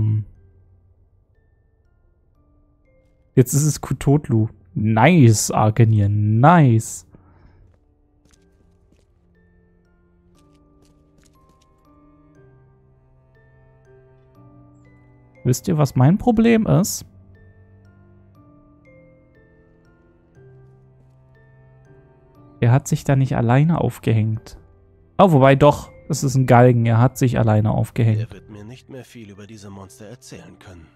Ähm. Jetzt ist es Kutotlu. Nice, Argenier. Nice. Wisst ihr, was mein Problem ist? Er hat sich da nicht alleine aufgehängt. Oh, wobei doch. Es ist ein Galgen. Er hat sich alleine aufgehängt. Er wird mir nicht mehr viel über diese Monster erzählen können.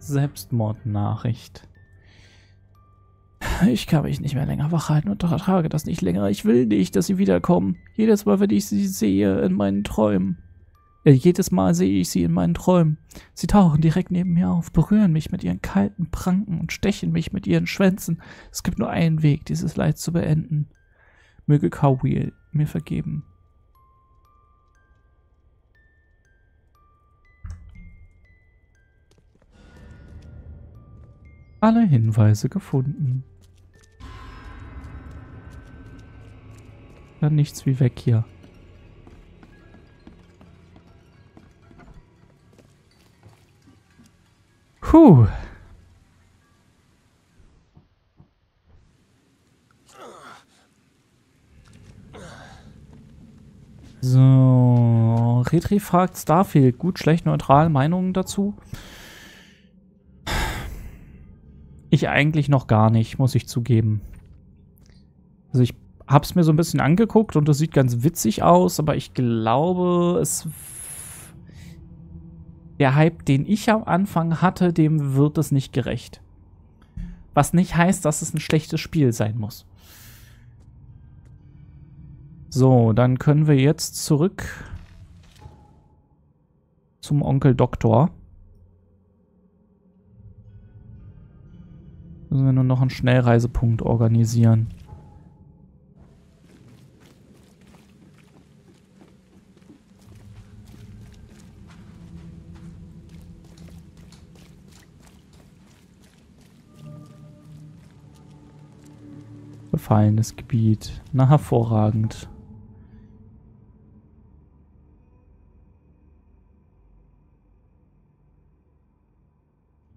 Selbstmordnachricht. Ich kann mich nicht mehr länger wach halten und ertrage das nicht länger. Ich will nicht, dass sie wiederkommen. Jedes Mal, wenn ich sie sehe in meinen Träumen. Äh, jedes Mal sehe ich sie in meinen Träumen. Sie tauchen direkt neben mir auf, berühren mich mit ihren kalten Pranken und stechen mich mit ihren Schwänzen. Es gibt nur einen Weg, dieses Leid zu beenden. Möge Kawi mir vergeben. Alle Hinweise gefunden. Dann nichts wie weg hier. Puh. So, Retri fragt Starfield. Gut, schlecht, neutral, Meinungen dazu? Ich eigentlich noch gar nicht, muss ich zugeben. Also ich habe es mir so ein bisschen angeguckt und das sieht ganz witzig aus, aber ich glaube, es der Hype, den ich am Anfang hatte, dem wird es nicht gerecht. Was nicht heißt, dass es ein schlechtes Spiel sein muss. So, dann können wir jetzt zurück zum Onkel Doktor. Müssen wir nur noch einen Schnellreisepunkt organisieren. Befallenes Gebiet. Na, hervorragend.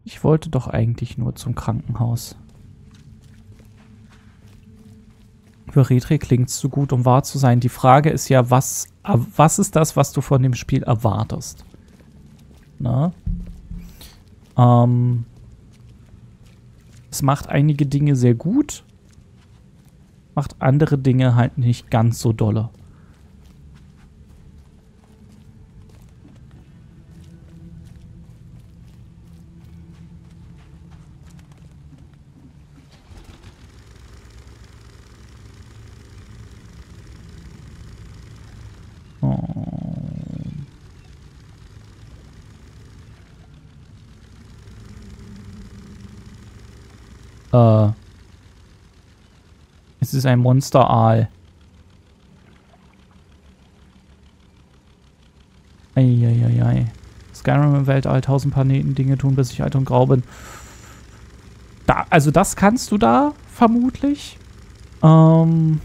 Ich wollte doch eigentlich nur zum Krankenhaus. Für Retri klingt es zu gut, um wahr zu sein. Die Frage ist ja, was, was ist das, was du von dem Spiel erwartest? Na? Ähm, es macht einige Dinge sehr gut macht andere Dinge halt nicht ganz so dolle. Äh. Ist ein Monsteraal. Eieiei. Skyrim im Weltall, tausend Planeten, Dinge tun, bis ich alt und grau bin. Da, also das kannst du da, vermutlich. Ähm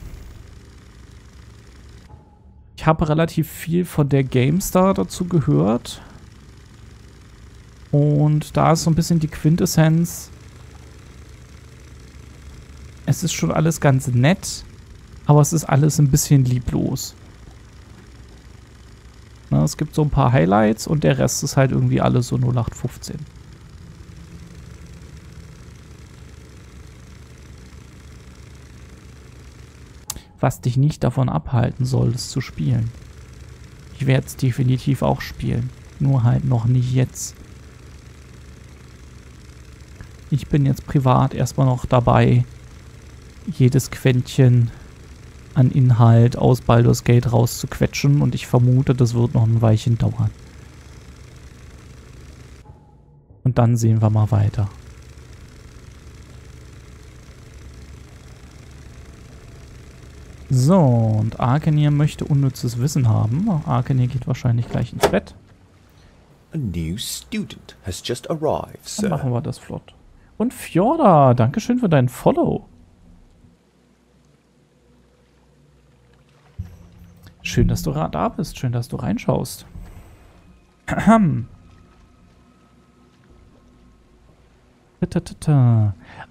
ich habe relativ viel von der GameStar dazu gehört. Und da ist so ein bisschen die Quintessenz es ist schon alles ganz nett, aber es ist alles ein bisschen lieblos. Na, es gibt so ein paar Highlights und der Rest ist halt irgendwie alles so 0815. Was dich nicht davon abhalten soll, es zu spielen. Ich werde es definitiv auch spielen. Nur halt noch nicht jetzt. Ich bin jetzt privat erstmal noch dabei, jedes Quäntchen an Inhalt aus Baldur's Gate rauszuquetschen und ich vermute, das wird noch ein Weilchen dauern. Und dann sehen wir mal weiter. So, und Arkenier möchte unnützes Wissen haben. Arkenier geht wahrscheinlich gleich ins Bett. A new student has just arrived, sir. Dann machen wir das flott. Und Fjorda, Dankeschön für deinen Follow. Schön, dass du da bist. Schön, dass du reinschaust.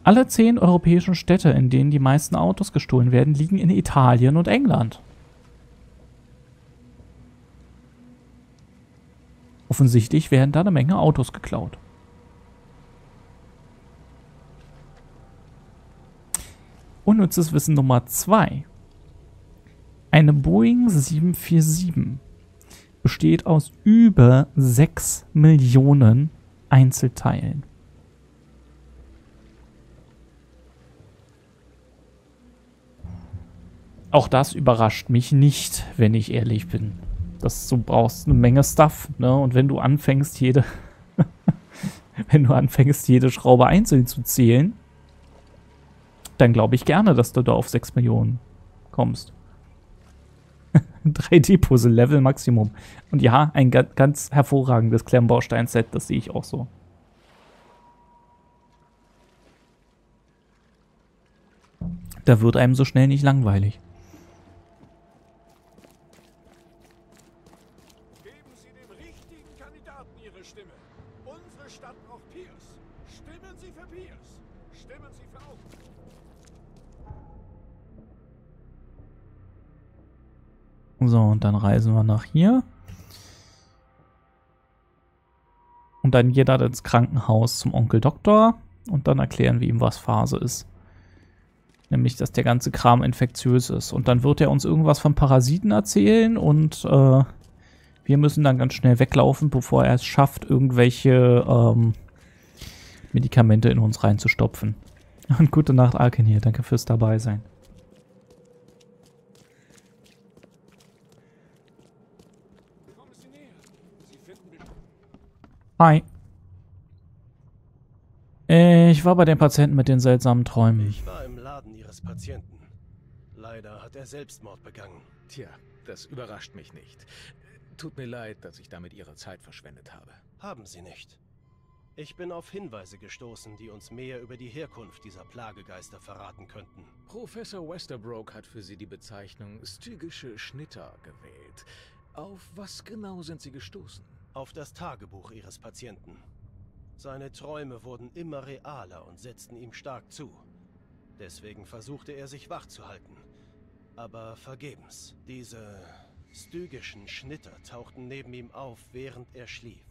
Alle zehn europäischen Städte, in denen die meisten Autos gestohlen werden, liegen in Italien und England. Offensichtlich werden da eine Menge Autos geklaut. Unnützes Wissen Nummer 2. Eine Boeing 747 besteht aus über 6 Millionen Einzelteilen. Auch das überrascht mich nicht, wenn ich ehrlich bin. Das, du brauchst eine Menge Stuff, ne? Und wenn du anfängst, jede. wenn du anfängst, jede Schraube einzeln zu zählen, dann glaube ich gerne, dass du da auf 6 Millionen kommst. 3D-Puzzle, Level Maximum. Und ja, ein ganz hervorragendes Klemmbaustein-Set, das sehe ich auch so. Da wird einem so schnell nicht langweilig. So, und dann reisen wir nach hier. Und dann jeder ins Krankenhaus zum Onkel Doktor. Und dann erklären wir ihm, was Phase ist. Nämlich, dass der ganze Kram infektiös ist. Und dann wird er uns irgendwas von Parasiten erzählen und äh, wir müssen dann ganz schnell weglaufen, bevor er es schafft, irgendwelche ähm, Medikamente in uns reinzustopfen. Und gute Nacht, Arken hier. Danke fürs Dabeisein. Hi. Ich war bei dem Patienten mit den seltsamen Träumen. Ich war im Laden Ihres Patienten. Leider hat er Selbstmord begangen. Tja, das überrascht mich nicht. Tut mir leid, dass ich damit Ihre Zeit verschwendet habe. Haben Sie nicht. Ich bin auf Hinweise gestoßen, die uns mehr über die Herkunft dieser Plagegeister verraten könnten. Professor Westerbrook hat für Sie die Bezeichnung stygische Schnitter gewählt. Auf was genau sind Sie gestoßen? Auf das Tagebuch ihres Patienten. Seine Träume wurden immer realer und setzten ihm stark zu. Deswegen versuchte er sich wach zu halten. Aber vergebens. Diese stygischen Schnitter tauchten neben ihm auf, während er schlief.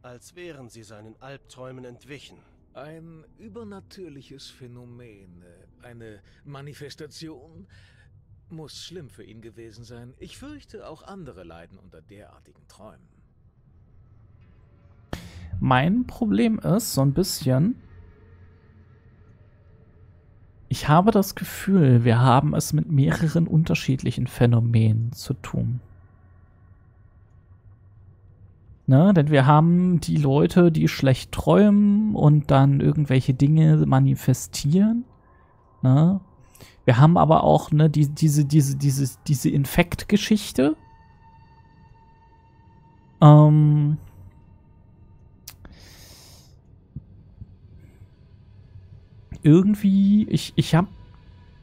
Als wären sie seinen Albträumen entwichen. Ein übernatürliches Phänomen, eine Manifestation, muss schlimm für ihn gewesen sein. Ich fürchte, auch andere leiden unter derartigen Träumen. Mein Problem ist so ein bisschen, ich habe das Gefühl, wir haben es mit mehreren unterschiedlichen Phänomenen zu tun. Ne, denn wir haben die Leute, die schlecht träumen und dann irgendwelche Dinge manifestieren. Ne? Wir haben aber auch ne, die, diese, diese, diese, diese Infektgeschichte. Ähm, irgendwie, ich, ich habe,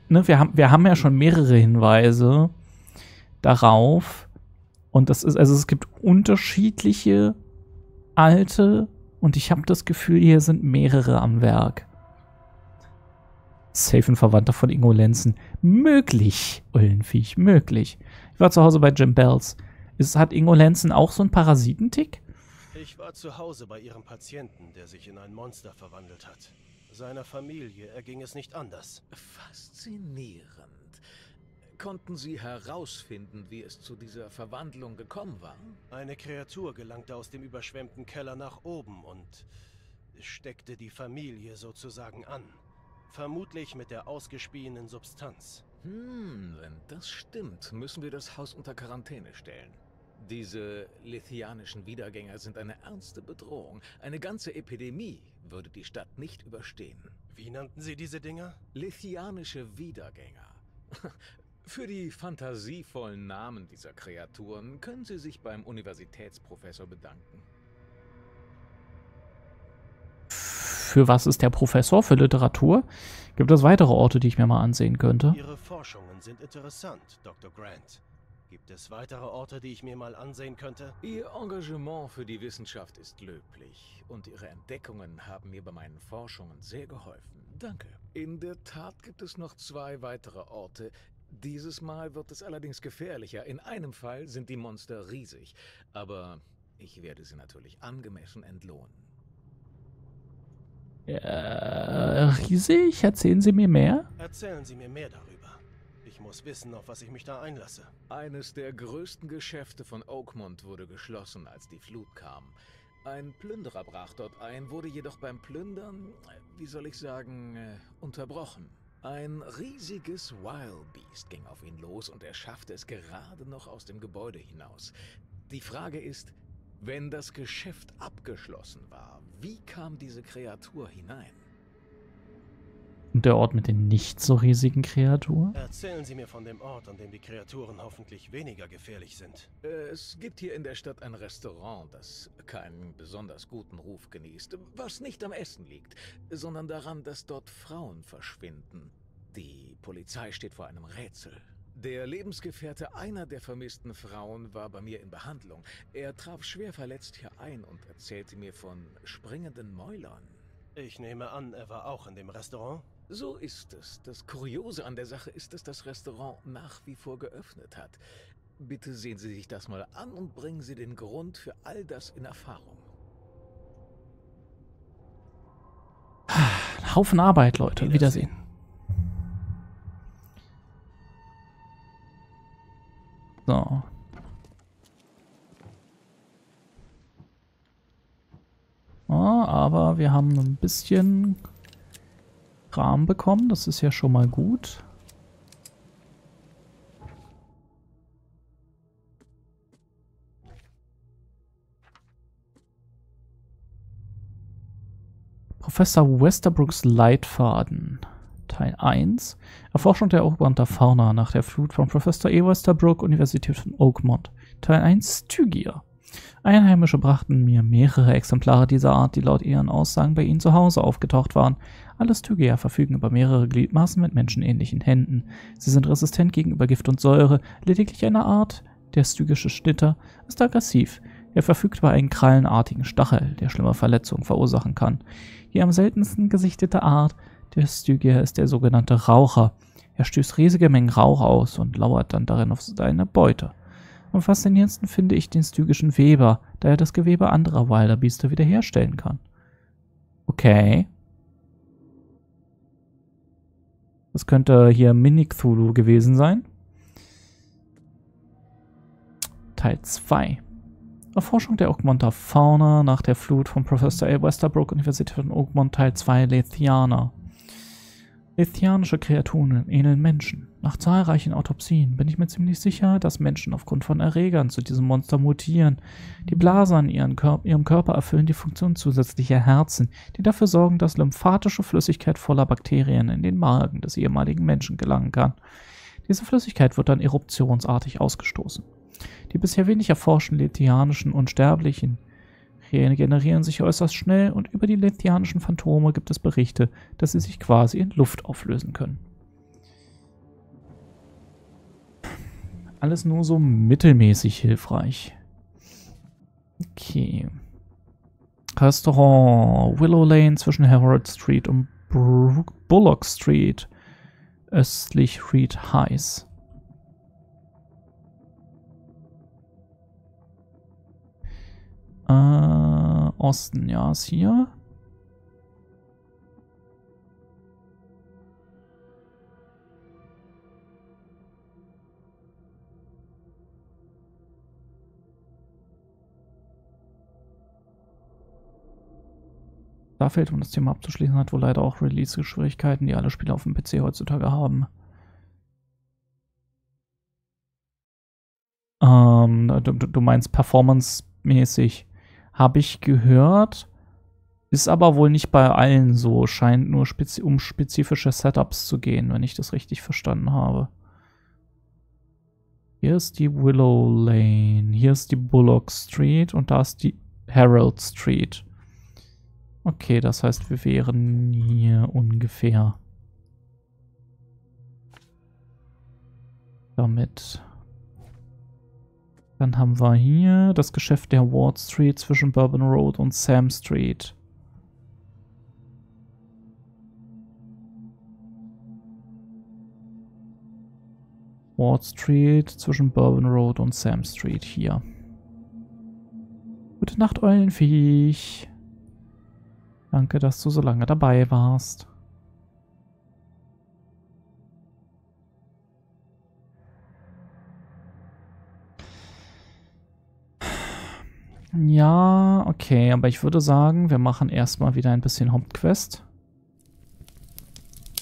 ne, wir haben, wir haben ja schon mehrere Hinweise darauf. Und das ist, also es gibt unterschiedliche alte und ich habe das Gefühl, hier sind mehrere am Werk. Safe ein Verwandter von Ingo Lenzen. Möglich, Eulenviech, möglich. Ich war zu Hause bei Jim Bells. Ist, hat Ingo Lenzen auch so einen Parasitentick? Ich war zu Hause bei ihrem Patienten, der sich in ein Monster verwandelt hat. Seiner Familie erging es nicht anders. Faszinierend. Konnten Sie herausfinden, wie es zu dieser Verwandlung gekommen war? Eine Kreatur gelangte aus dem überschwemmten Keller nach oben und steckte die Familie sozusagen an. Vermutlich mit der ausgespienen Substanz. Hm, wenn das stimmt, müssen wir das Haus unter Quarantäne stellen. Diese lithianischen Wiedergänger sind eine ernste Bedrohung. Eine ganze Epidemie würde die Stadt nicht überstehen. Wie nannten Sie diese Dinger? Lithianische Wiedergänger. Für die fantasievollen Namen dieser Kreaturen können Sie sich beim Universitätsprofessor bedanken. Für was ist der Professor? Für Literatur? Gibt es weitere Orte, die ich mir mal ansehen könnte? Ihre Forschungen sind interessant, Dr. Grant. Gibt es weitere Orte, die ich mir mal ansehen könnte? Ihr Engagement für die Wissenschaft ist löblich und Ihre Entdeckungen haben mir bei meinen Forschungen sehr geholfen. Danke. In der Tat gibt es noch zwei weitere Orte. Dieses Mal wird es allerdings gefährlicher. In einem Fall sind die Monster riesig, aber ich werde sie natürlich angemessen entlohnen. Äh, riesig? Erzählen Sie mir mehr? Erzählen Sie mir mehr darüber. Ich muss wissen, auf was ich mich da einlasse. Eines der größten Geschäfte von Oakmont wurde geschlossen, als die Flut kam. Ein Plünderer brach dort ein, wurde jedoch beim Plündern, äh, wie soll ich sagen, äh, unterbrochen. Ein riesiges Wildbeast ging auf ihn los und er schaffte es gerade noch aus dem Gebäude hinaus. Die Frage ist, wenn das Geschäft abgeschlossen war, wie kam diese Kreatur hinein? Und der Ort mit den nicht so riesigen Kreaturen? Erzählen Sie mir von dem Ort, an dem die Kreaturen hoffentlich weniger gefährlich sind. Es gibt hier in der Stadt ein Restaurant, das keinen besonders guten Ruf genießt, was nicht am Essen liegt, sondern daran, dass dort Frauen verschwinden. Die Polizei steht vor einem Rätsel. Der Lebensgefährte einer der vermissten Frauen war bei mir in Behandlung. Er traf schwer verletzt hier ein und erzählte mir von springenden Mäulern. Ich nehme an, er war auch in dem Restaurant? So ist es. Das Kuriose an der Sache ist, dass das Restaurant nach wie vor geöffnet hat. Bitte sehen Sie sich das mal an und bringen Sie den Grund für all das in Erfahrung. Ein Haufen Arbeit, Leute. Wiedersehen. So. Ja, aber wir haben ein bisschen Kram bekommen. Das ist ja schon mal gut. Professor Westerbrooks Leitfaden. Teil 1. Erforschung der Oakmont Fauna nach der Flut von Professor E. Westerbrook, Universität von Oakmont. Teil 1. Stygia. Einheimische brachten mir mehrere Exemplare dieser Art, die laut ihren Aussagen bei ihnen zu Hause aufgetaucht waren. Alle Stygia verfügen über mehrere Gliedmaßen mit menschenähnlichen Händen. Sie sind resistent gegenüber Gift und Säure. Lediglich eine Art, der stygische Schnitter, ist aggressiv. Er verfügt über einen krallenartigen Stachel, der schlimme Verletzungen verursachen kann. Die am seltensten gesichtete Art der Stygia ist der sogenannte Raucher. Er stößt riesige Mengen Rauch aus und lauert dann darin auf seine Beute. Am faszinierendsten finde ich den stygischen Weber, da er das Gewebe anderer Wilder Biester wiederherstellen kann. Okay. Das könnte hier Mini-Cthulhu gewesen sein. Teil 2. Erforschung der Oakmonter Fauna nach der Flut von Professor A. Westerbrook, Universität von Oakmont, Teil 2, Lethianer. Lithianische Kreaturen ähneln Menschen. Nach zahlreichen Autopsien bin ich mir ziemlich sicher, dass Menschen aufgrund von Erregern zu diesem Monster mutieren. Die Blasen an Kör ihrem Körper erfüllen die Funktion zusätzlicher Herzen, die dafür sorgen, dass lymphatische Flüssigkeit voller Bakterien in den Magen des ehemaligen Menschen gelangen kann. Diese Flüssigkeit wird dann eruptionsartig ausgestoßen. Die bisher wenig erforschten lithianischen Unsterblichen regenerieren sich äußerst schnell und über die lethianischen Phantome gibt es Berichte, dass sie sich quasi in Luft auflösen können. Alles nur so mittelmäßig hilfreich. Okay. Restaurant Willow Lane zwischen Harold Street und Bullock Street. Östlich Reed Heights. Äh, Osten, ja, ist hier. Da fehlt, um das Thema abzuschließen, hat wohl leider auch Release-Schwierigkeiten, die alle Spiele auf dem PC heutzutage haben. Ähm, du, du meinst performance-mäßig. Habe ich gehört. Ist aber wohl nicht bei allen so. Scheint nur spezi um spezifische Setups zu gehen, wenn ich das richtig verstanden habe. Hier ist die Willow Lane. Hier ist die Bullock Street und da ist die Harold Street. Okay, das heißt, wir wären hier ungefähr. Damit. Dann haben wir hier das Geschäft der Ward Street zwischen Bourbon Road und Sam Street. Ward Street zwischen Bourbon Road und Sam Street hier. Gute Nacht, Eulenviech. Danke, dass du so lange dabei warst. Ja, okay, aber ich würde sagen, wir machen erstmal wieder ein bisschen Hauptquest.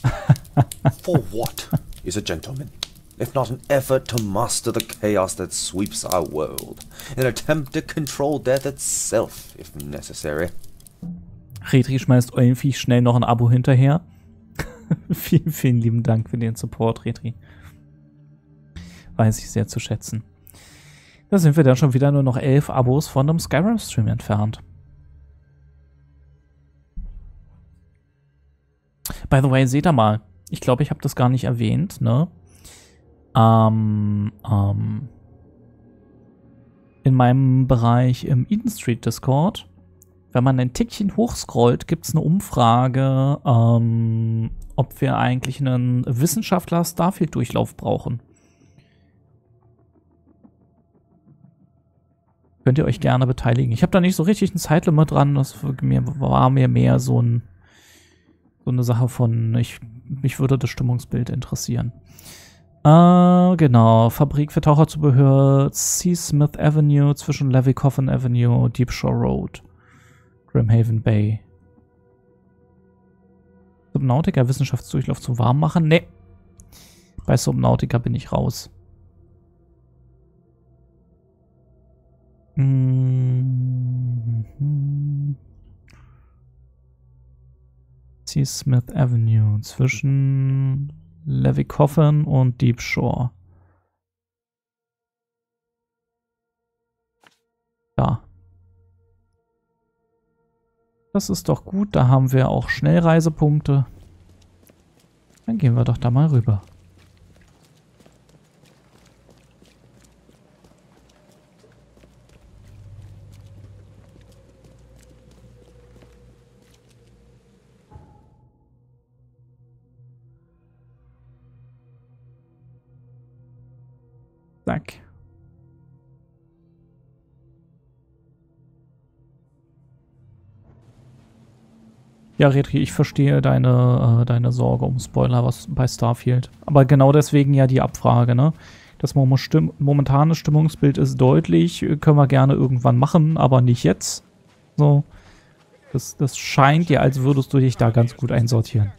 For what is a gentleman? If not an effort to master the chaos that sweeps our world, an attempt to control death itself, if necessary. Retri schmeißt Eulenviech schnell noch ein Abo hinterher. vielen, vielen lieben Dank für den Support, Retri. Weiß ich sehr zu schätzen. Da sind wir dann schon wieder nur noch elf Abos von einem Skyrim-Stream entfernt. By the way, seht ihr mal. Ich glaube, ich habe das gar nicht erwähnt, ne? Ähm, ähm, in meinem Bereich im Eden Street Discord, wenn man ein Tickchen hochscrollt, gibt es eine Umfrage, ähm, ob wir eigentlich einen Wissenschaftler Starfield-Durchlauf brauchen. Könnt ihr euch gerne beteiligen. Ich habe da nicht so richtig ein Zeitlimit dran. Das war mir mehr so, ein, so eine Sache von, ich, mich würde das Stimmungsbild interessieren. Äh, genau. Fabrik für Taucherzubehör, C. Smith Avenue zwischen Levy Coffin Avenue, Deep Shore Road, Grimhaven Bay. Subnautica Wissenschaftsdurchlauf zum Warmmachen? Nee. Bei Subnautica bin ich raus. Mhm. C. Smith Avenue zwischen Levy Coffin und Deep Shore. Da. Das ist doch gut, da haben wir auch Schnellreisepunkte. Dann gehen wir doch da mal rüber. Ja, Retri, ich verstehe deine, äh, deine Sorge um Spoiler was bei Starfield. Aber genau deswegen ja die Abfrage, ne? Das momentane Stimmungsbild ist deutlich, können wir gerne irgendwann machen, aber nicht jetzt. So. Das, das scheint dir, als würdest du dich da ganz gut einsortieren.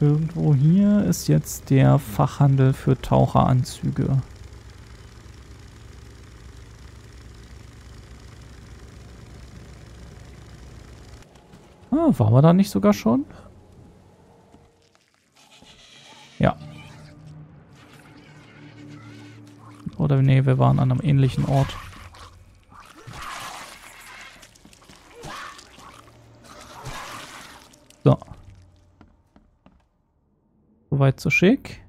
Irgendwo hier ist jetzt der Fachhandel für Taucheranzüge. Ah, waren wir da nicht sogar schon? Ja. Oder nee, wir waren an einem ähnlichen Ort. Soweit so schick.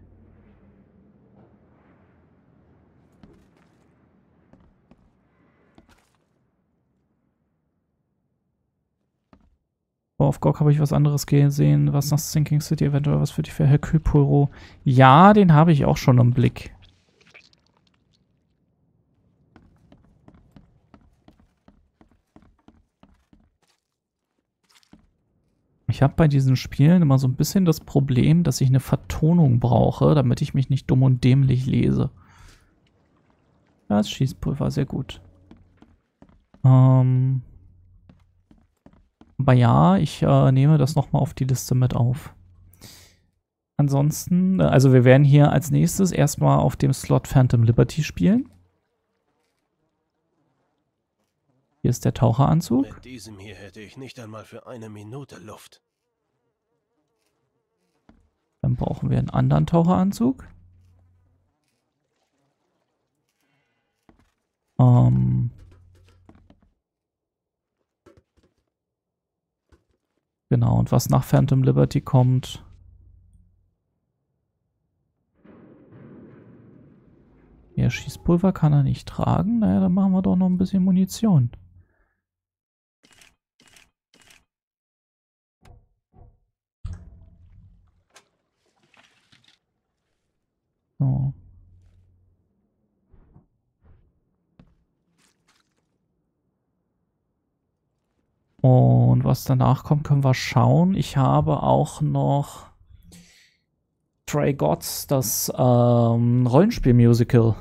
Auf GOG habe ich was anderes gesehen, was nach Sinking City eventuell was für für Hercule Poirot. Ja, den habe ich auch schon im Blick. Ich habe bei diesen Spielen immer so ein bisschen das Problem, dass ich eine Vertonung brauche, damit ich mich nicht dumm und dämlich lese. Das Schießpulver, sehr gut. Ähm aber ja, ich äh, nehme das nochmal auf die Liste mit auf. Ansonsten, äh, also wir werden hier als nächstes erstmal auf dem Slot Phantom Liberty spielen. Hier ist der Taucheranzug. Mit diesem hier hätte ich nicht einmal für eine Minute Luft. Dann brauchen wir einen anderen Taucheranzug. Ähm genau, und was nach Phantom Liberty kommt, Mehr Schießpulver kann er nicht tragen. Naja, dann machen wir doch noch ein bisschen Munition. So. Und was danach kommt, können wir schauen. Ich habe auch noch Trey Gods, das ähm, Rollenspiel-Musical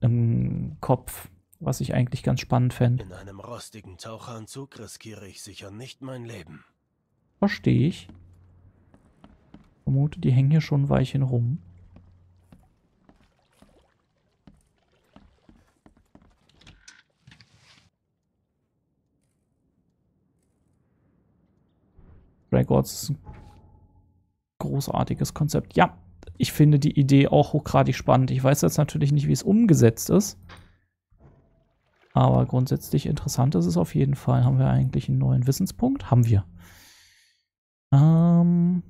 im Kopf, was ich eigentlich ganz spannend fände. In einem rostigen Taucheranzug riskiere ich sicher nicht mein Leben. Verstehe ich. Vermute, die hängen hier schon ein Weilchen rum. Records großartiges Konzept. Ja, ich finde die Idee auch hochgradig spannend. Ich weiß jetzt natürlich nicht, wie es umgesetzt ist. Aber grundsätzlich interessant ist es auf jeden Fall. Haben wir eigentlich einen neuen Wissenspunkt? Haben wir. Ähm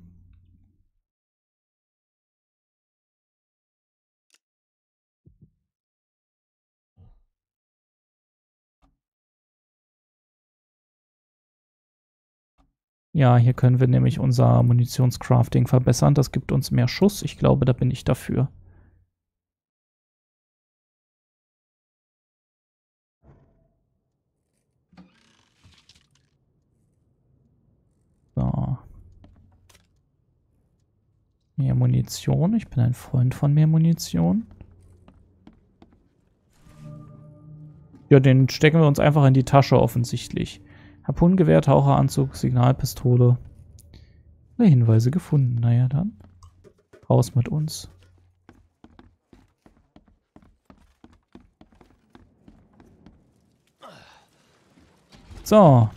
Ja, hier können wir nämlich unser Munitionscrafting verbessern. Das gibt uns mehr Schuss. Ich glaube, da bin ich dafür. So. Mehr Munition. Ich bin ein Freund von mehr Munition. Ja, den stecken wir uns einfach in die Tasche offensichtlich. Harpunengewehr, Taucheranzug, Signalpistole. Alle Hinweise gefunden. Naja, dann. Raus mit uns. So.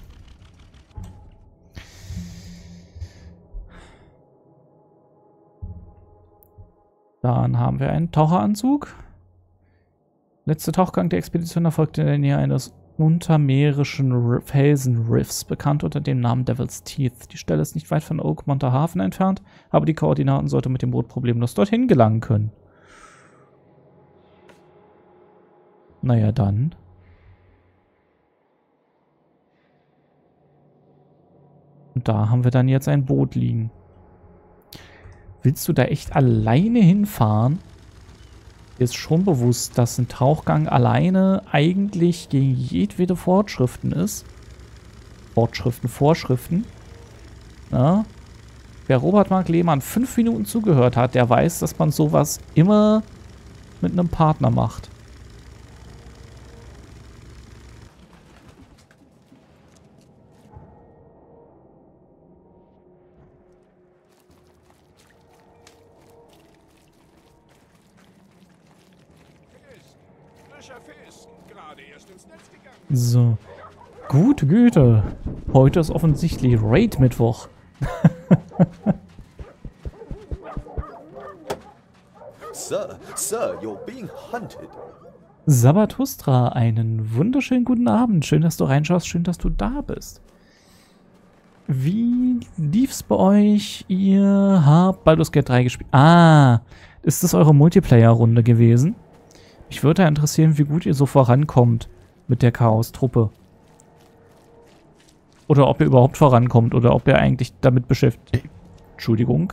Dann haben wir einen Taucheranzug. Letzter Tauchgang der Expedition erfolgte in der Nähe eines untermeerischen Felsenriffs, bekannt unter dem Namen Devil's Teeth. Die Stelle ist nicht weit von Oakmonter Hafen entfernt, aber die Koordinaten sollte mit dem Boot problemlos dorthin gelangen können. Naja, dann. Und da haben wir dann jetzt ein Boot liegen. Willst du da echt alleine hinfahren? Ist schon bewusst, dass ein Tauchgang alleine eigentlich gegen jedwede Fortschriften ist. Fortschriften, Vorschriften. Ja. Wer Robert Mark Lehmann fünf Minuten zugehört hat, der weiß, dass man sowas immer mit einem Partner macht. So. Gute Güte. Heute ist offensichtlich Raid-Mittwoch. Sir, Sir, you're being hunted. Sabatustra, einen wunderschönen guten Abend. Schön, dass du reinschaust. Schön, dass du da bist. Wie lief's bei euch? Ihr habt Baldur's Gate 3 gespielt. Ah, ist das eure Multiplayer-Runde gewesen? Mich würde interessieren, wie gut ihr so vorankommt mit der Chaos-Truppe. Oder ob ihr überhaupt vorankommt oder ob ihr eigentlich damit beschäftigt... Entschuldigung.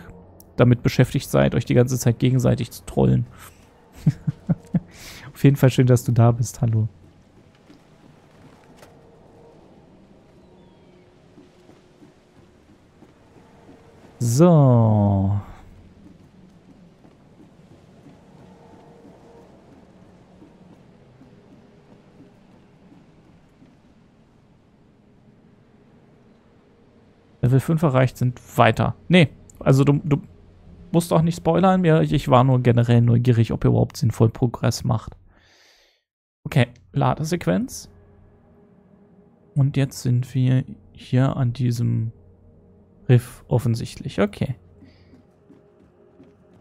Damit beschäftigt seid, euch die ganze Zeit gegenseitig zu trollen. Auf jeden Fall schön, dass du da bist. Hallo. So. Level 5 erreicht sind, weiter. Nee, also du, du musst auch nicht spoilern. Mir, ich war nur generell neugierig, ob ihr überhaupt sinnvoll Progress macht. Okay, Ladesequenz. Und jetzt sind wir hier an diesem Riff offensichtlich. Okay.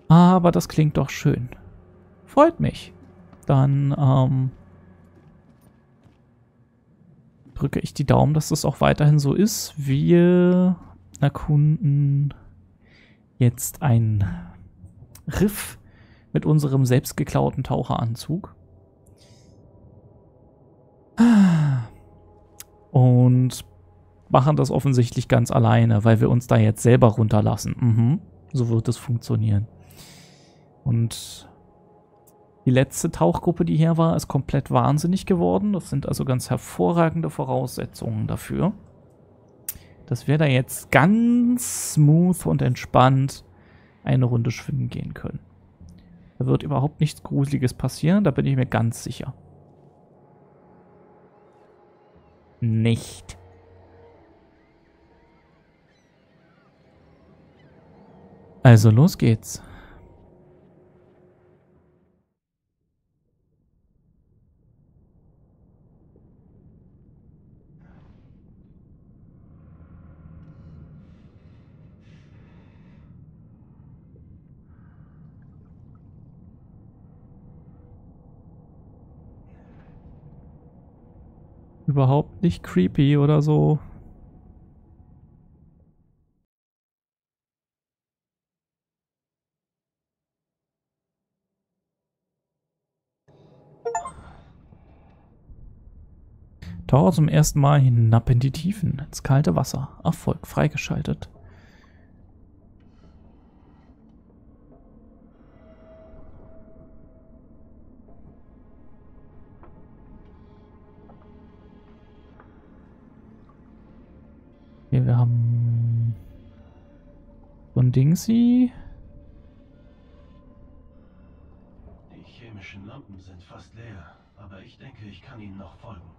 Aber das klingt doch schön. Freut mich. Dann, ähm, drücke ich die Daumen, dass das auch weiterhin so ist. Wir erkunden jetzt ein Riff mit unserem selbst geklauten Taucheranzug. Und machen das offensichtlich ganz alleine, weil wir uns da jetzt selber runterlassen. Mhm. So wird es funktionieren. Und die letzte Tauchgruppe, die hier war, ist komplett wahnsinnig geworden. Das sind also ganz hervorragende Voraussetzungen dafür, dass wir da jetzt ganz smooth und entspannt eine Runde schwimmen gehen können. Da wird überhaupt nichts Gruseliges passieren, da bin ich mir ganz sicher. Nicht. Also los geht's. Überhaupt nicht creepy oder so. Taucher zum ersten Mal hinab in die Tiefen, ins kalte Wasser. Erfolg freigeschaltet. Dingsy. Die chemischen Lampen sind fast leer, aber ich denke, ich kann ihnen noch folgen.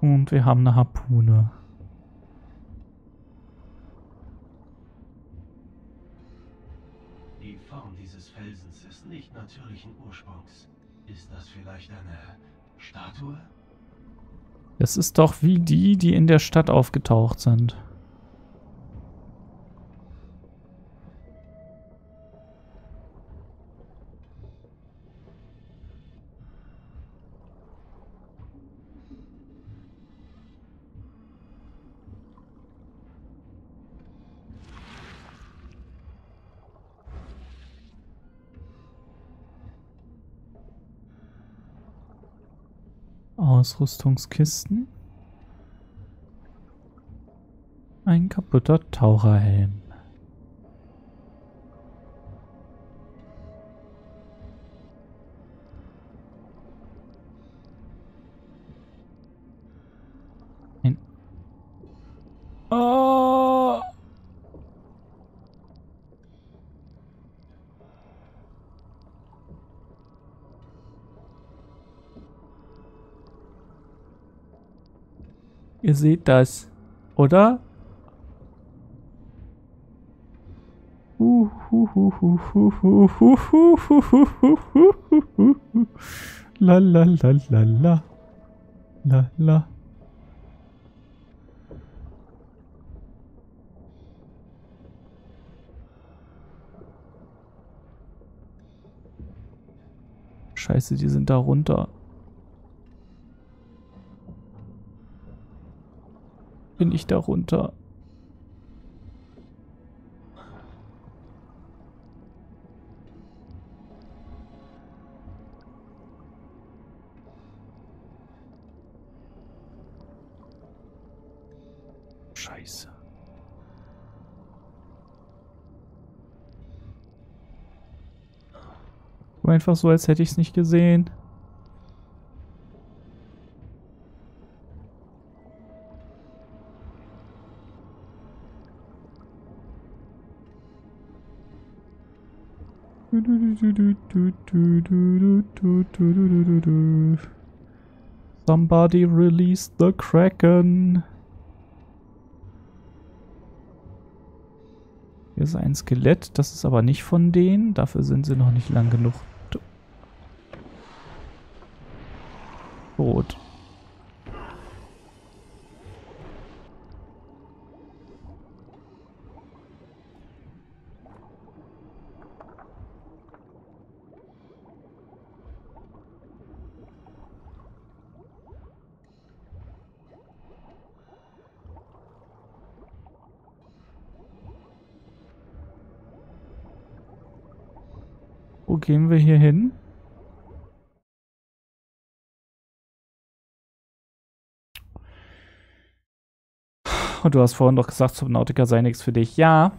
Und wir haben eine Harpune. Die Form dieses Felsens ist nicht natürlichen Ursprungs. Ist das vielleicht eine Statue? Das ist doch wie die, die in der Stadt aufgetaucht sind. Ausrüstungskisten. Ein kaputter Taucherhelm. Ein oh! Ihr seht das, oder? La la la la la. La la. Scheiße, die sind da runter. Bin ich da runter? Scheiße. Einfach so, als hätte ich es nicht gesehen. Somebody release the Kraken. Hier ist ein Skelett, das ist aber nicht von denen. Dafür sind sie noch nicht lang genug tot. Gehen wir hier hin? Und du hast vorhin doch gesagt, Subnautica sei nichts für dich. Ja,